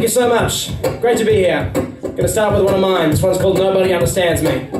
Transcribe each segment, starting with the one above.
Thank you so much. Great to be here. Gonna start with one of mine. This one's called Nobody Understands Me.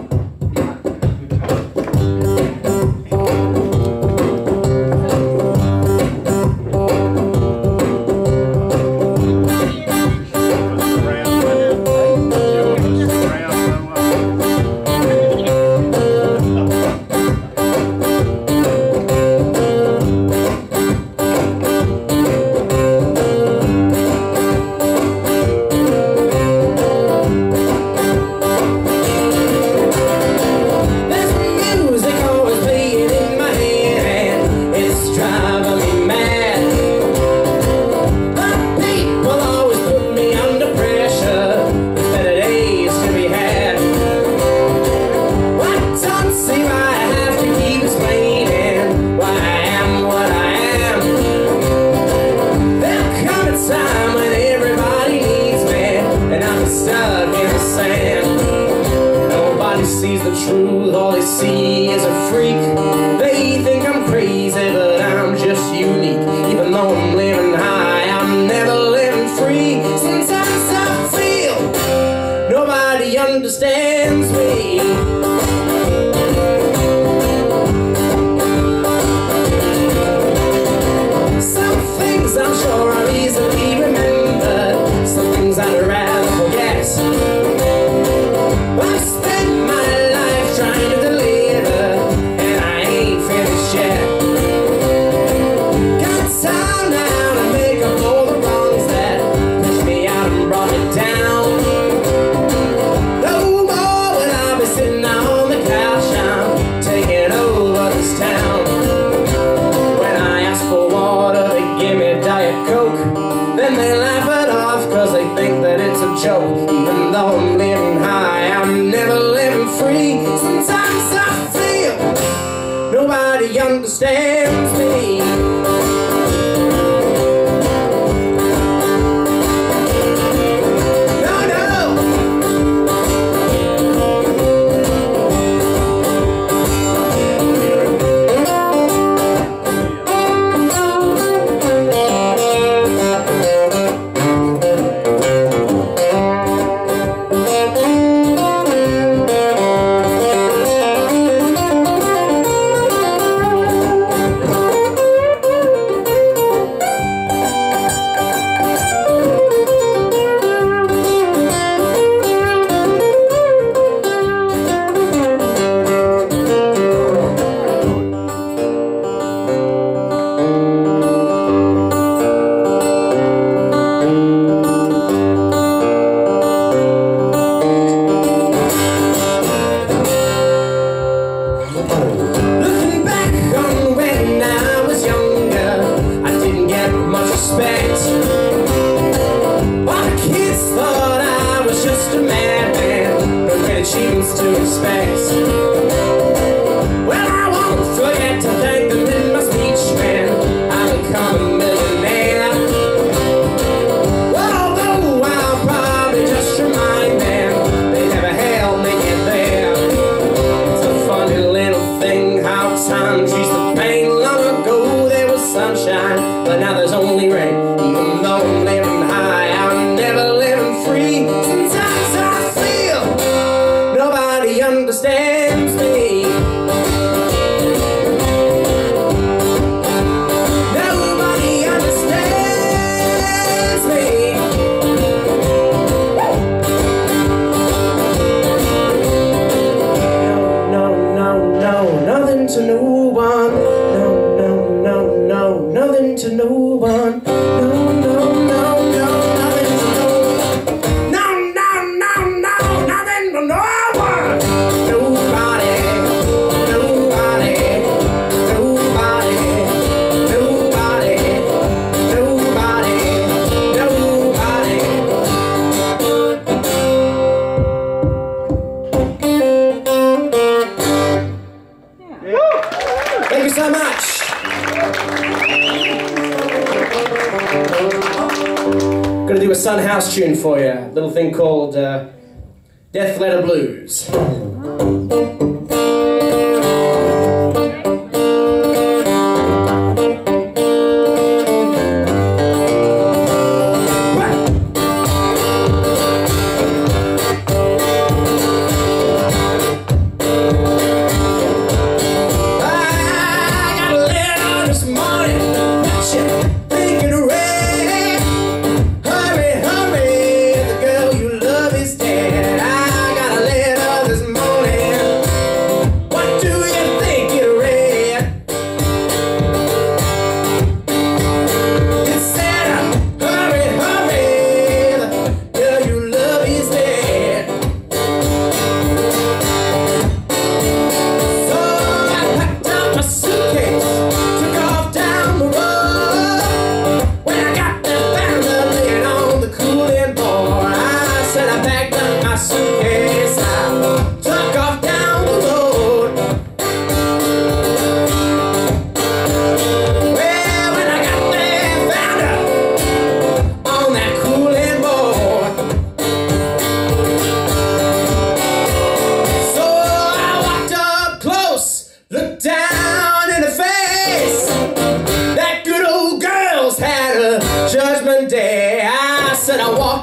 so Son House tune for you. A little thing called uh, Death Letter Blues.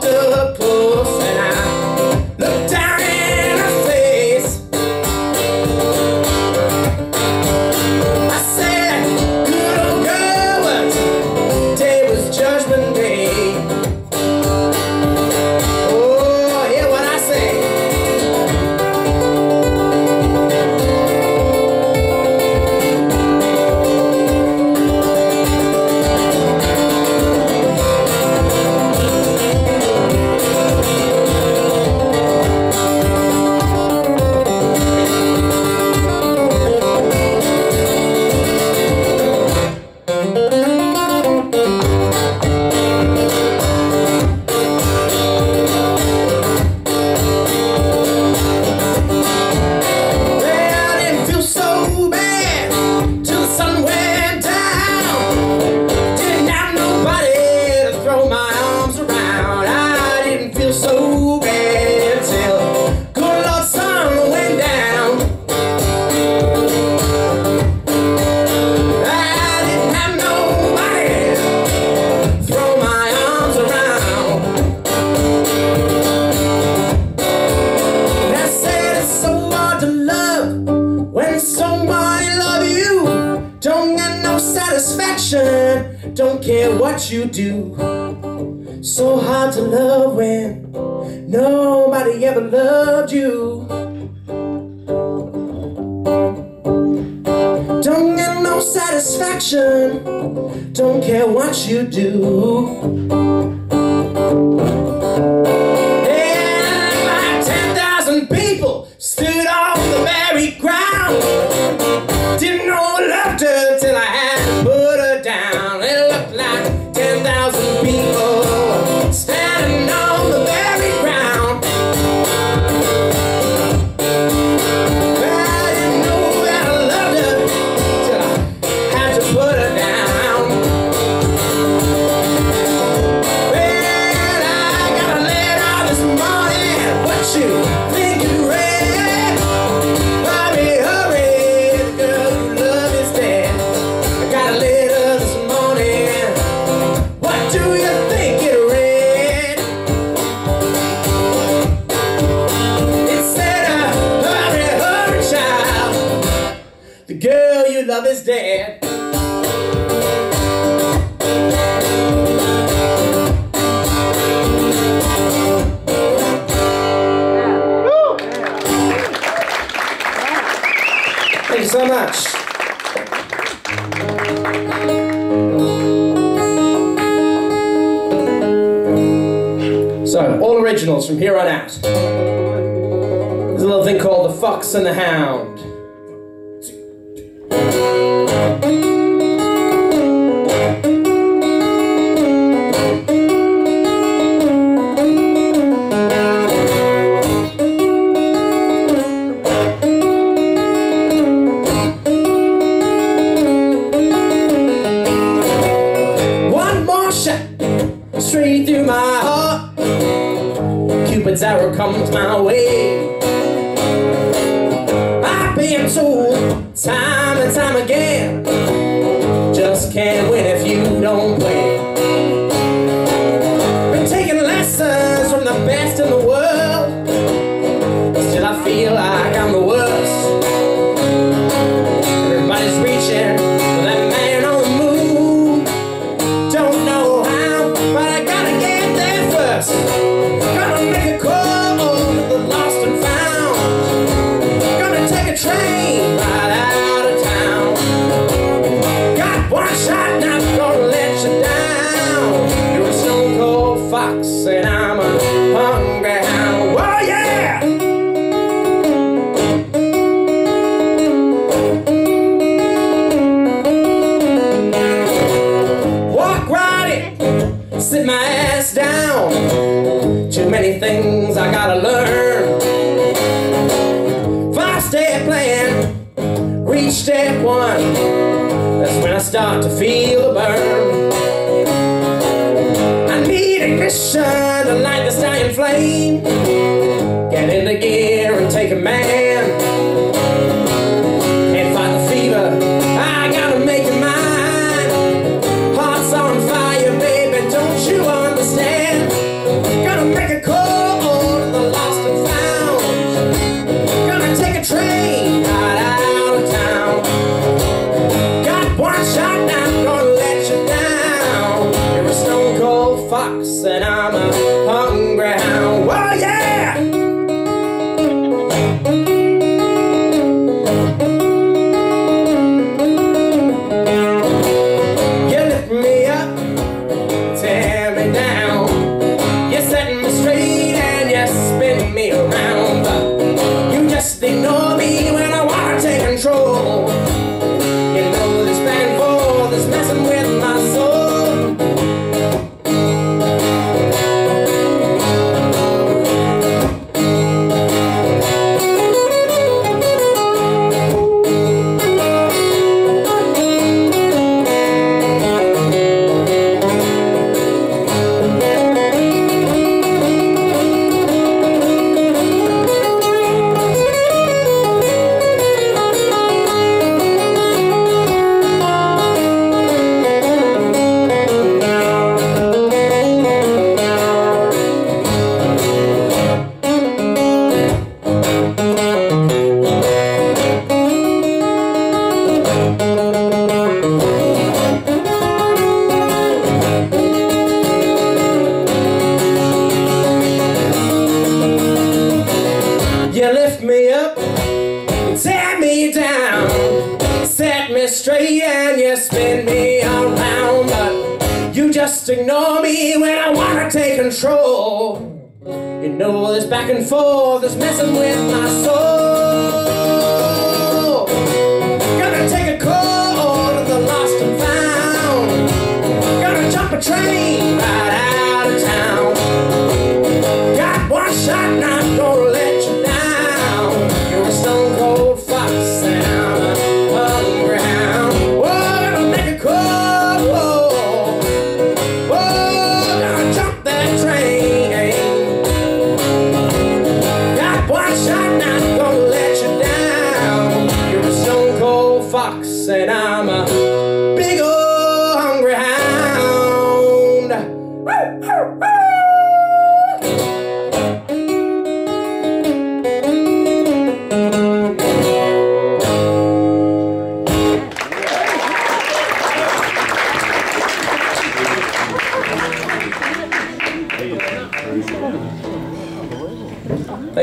the satisfaction. Don't care what you do. So hard to love when nobody ever loved you. Don't get no satisfaction. Don't care what you do. All originals from here on out. There's a little thing called The Fox and the Hound. gotta learn. Five step plan, reach step one. That's when I start to feel the burn. I need ignition to light this dying flame. Get in the gear. back and forth.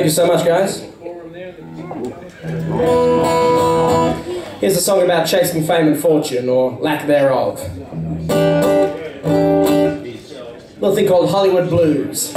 Thank you so much, guys. Here's a song about chasing fame and fortune, or lack thereof. A little thing called Hollywood Blues.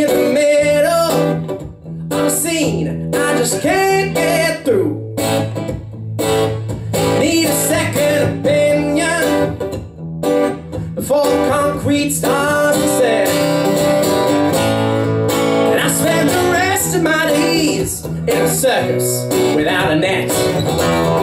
in the middle of a scene I just can't get through. Need a second opinion before the concrete starts to set. And I spend the rest of my days in a circus without a net.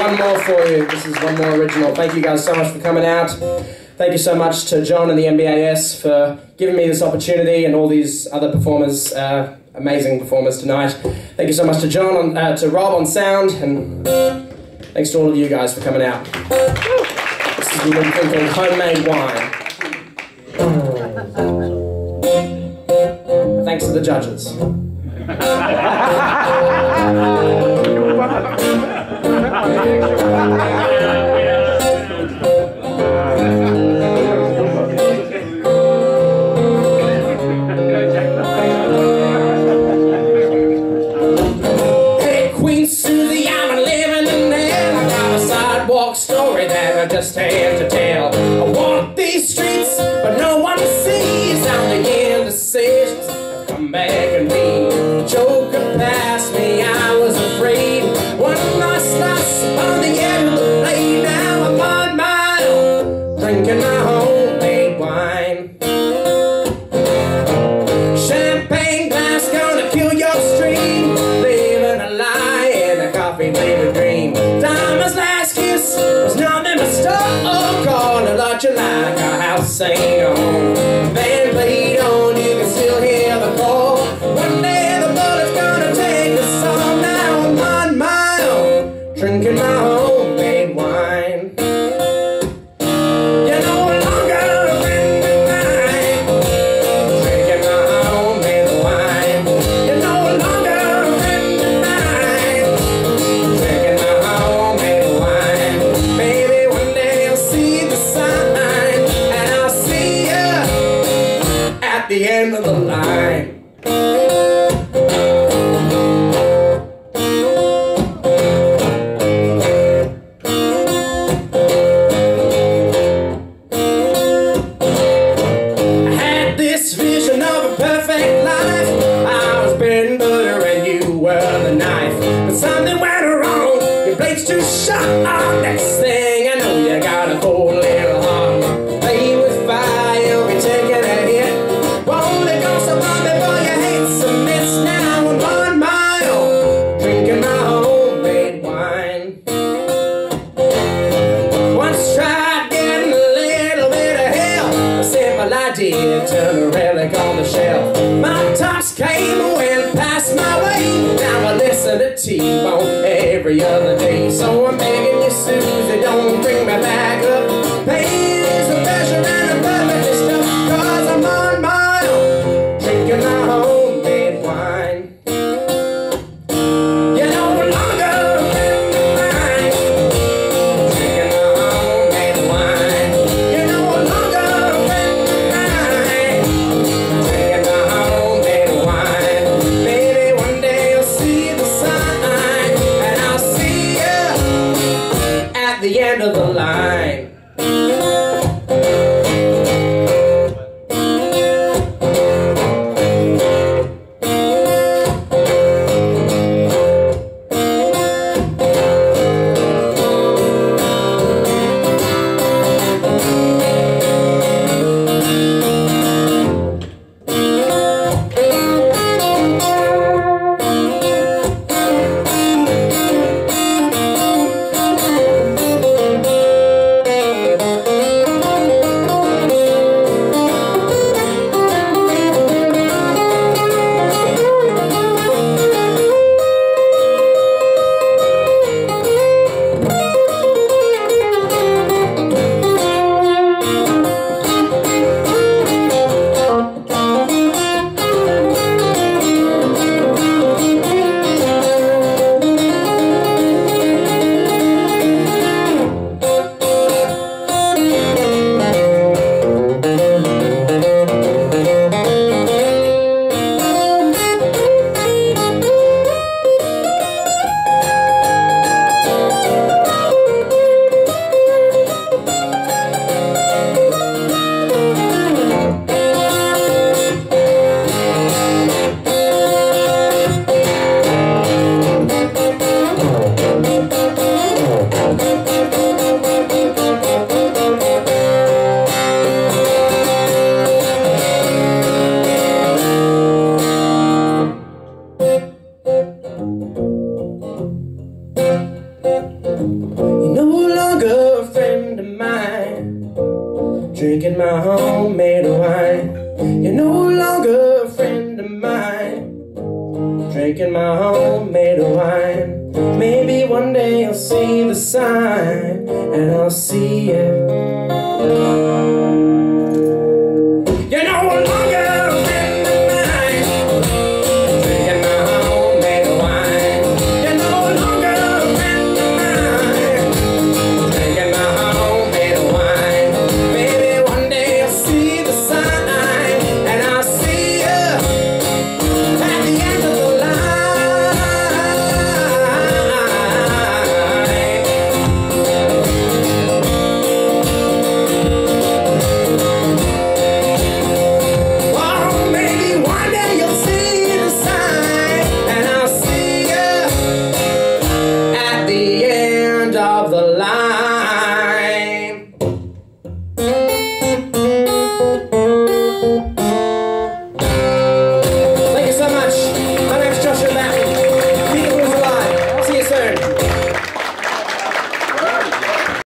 one more for you. This is one more original. Thank you guys so much for coming out. Thank you so much to John and the MBAS for giving me this opportunity and all these other performers, uh, amazing performers tonight. Thank you so much to John, on, uh, to Rob on sound, and thanks to all of you guys for coming out. This is Homemade Wine. Thanks to the judges. 감 사.